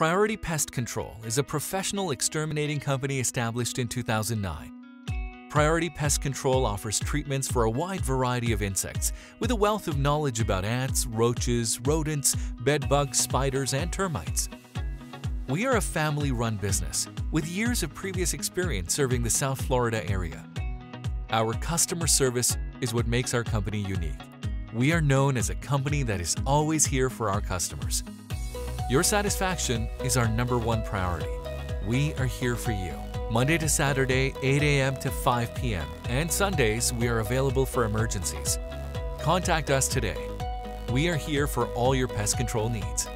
Priority Pest Control is a professional exterminating company established in 2009. Priority Pest Control offers treatments for a wide variety of insects with a wealth of knowledge about ants, roaches, rodents, bedbugs, spiders, and termites. We are a family-run business with years of previous experience serving the South Florida area. Our customer service is what makes our company unique. We are known as a company that is always here for our customers. Your satisfaction is our number one priority. We are here for you. Monday to Saturday, 8 a.m. to 5 p.m. and Sundays, we are available for emergencies. Contact us today. We are here for all your pest control needs.